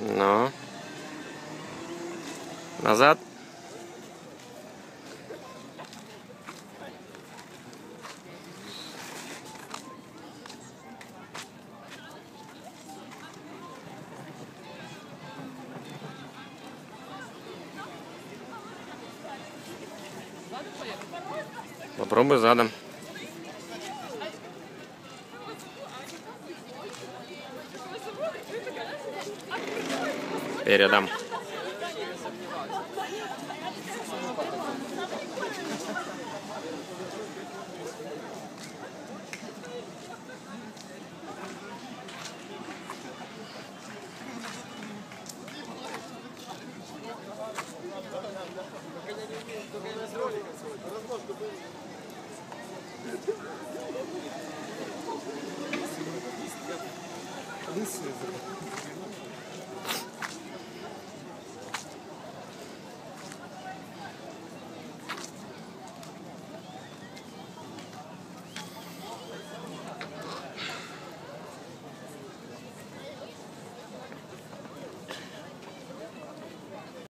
Ну. Назад. Попробуй задом. передам. Лысый.